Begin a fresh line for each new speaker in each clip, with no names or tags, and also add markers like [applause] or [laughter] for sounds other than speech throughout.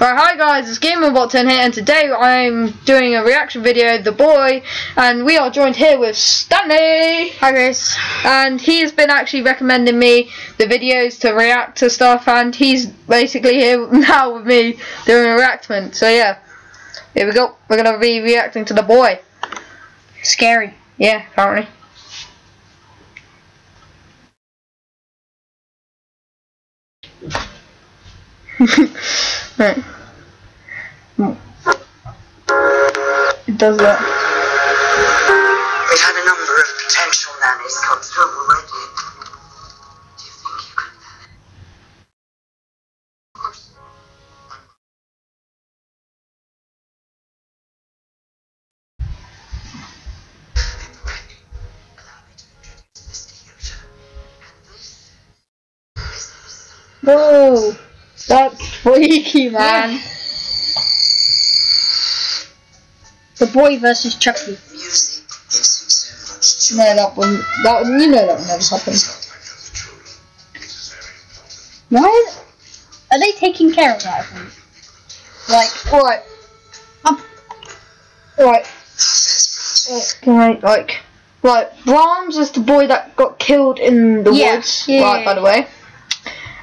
Right, hi guys, it's GamerBot10 here, and today I'm doing a reaction video, The Boy, and we are joined here with Stanley!
Hi guys.
And he has been actually recommending me the videos to react to stuff, and he's basically here [laughs] now with me doing a reactment. So yeah, here we go. We're gonna be reacting to The Boy.
Scary.
Yeah, apparently. [laughs] right. It does that.
We had a number of potential nannies come through already. Do you think you could manage? Of course. Allow me to introduce Mr. Hughes. And this is his son.
Whoa, that's freaky, man.
The boy versus Chucky.
Music gives him so much joy.
No, that one, that one, you know that one never happened.
Why are they taking care of that? Think?
Like, right,
Um,
right, right, like, right, Brahms is the boy that got killed in the
Yeah,
woods,
yeah,
right, by the way.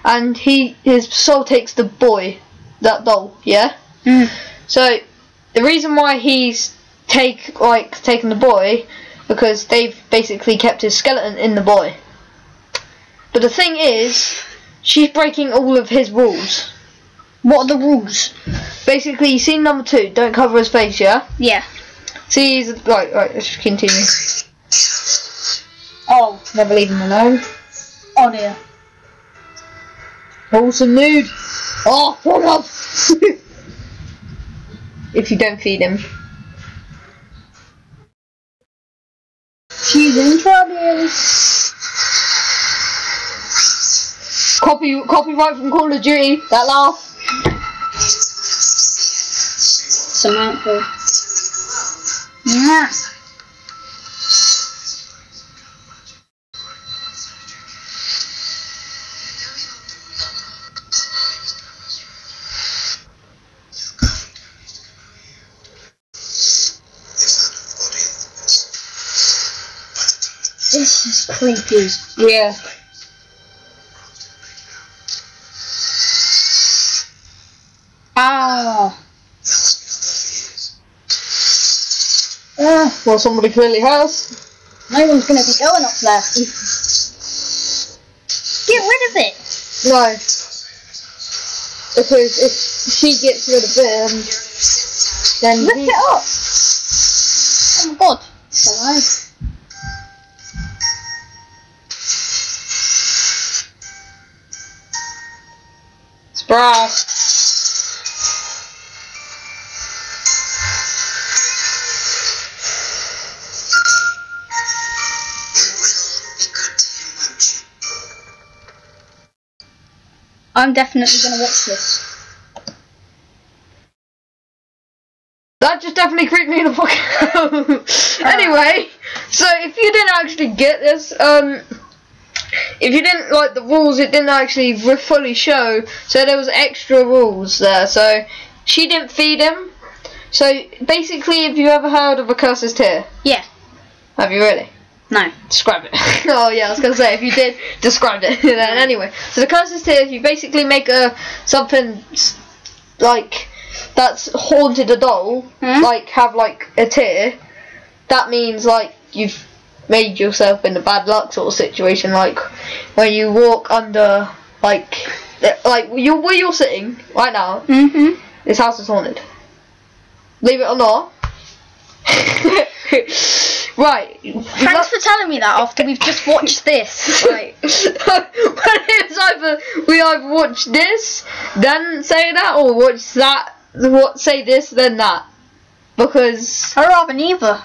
And he, his soul takes the boy, that doll, yeah?
mm,
So the reason why he's take like taken the boy because they've basically kept his skeleton in the boy. But the thing is, she's breaking all of his rules.
what are the rules?
Basically, you see number two, don't cover his face, yeah?
Yeah.
See, he's right, right, let's just continue.
Oh,
Never leave him alone.
oh dear.
Wholesome nude. Oh, fuck up! [laughs] if you don't feed him.
She's in trouble.
Copy, copyright from Call of Duty. That laugh.
Samantha. Yeah. This is creepy.
Yeah.
Ah.
Uh, well, somebody clearly has.
No one's gonna be going up there. Get rid of it.
No. Because if she gets rid of him, then
Lift it up. Oh my god.
It's brass.
I'm definitely gonna watch this.
That just definitely creeped me the fuck out. [laughs] anyway, so if you didn't actually get this, um, if you didn't like the rules, it didn't actually fully show. So there was extra rules there. So she didn't feed him. So basically, if you ever heard of a curse's tear,
Yeah.
have you really?
No.
Describe it. [laughs] oh yeah, I was gonna say if you did, describe it. [laughs] then anyway, so the curse is here. You basically make a something like that's haunted a doll,
Hmm?
like have like a tear. That means like you've made yourself in a bad luck sort of situation. Like when you walk under like uh, like you where you're sitting right now.
Mm-hmm.
This house is haunted. Believe it or not. [laughs] right.
Thanks for telling me that after we've just watched this. [laughs]
Right. [laughs] but it's either we either watch this, then say that, or watch that, what say this, then that. Because
I'd rather neither.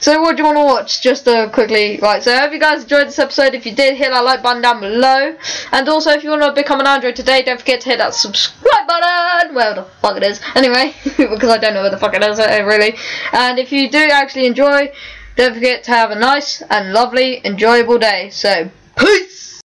So what do you want to watch? Just to quickly right. So I hope you guys enjoyed this episode. If you did, hit that like button down below. And also if you want to become an Android today, don't forget to hit that subscribe button. Well the fuck it is. Anyway, [laughs] because I don't know where the fuck it is uh, really. And if you do actually enjoy, don't forget to have a nice and lovely, enjoyable day. So peace.